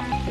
Bye.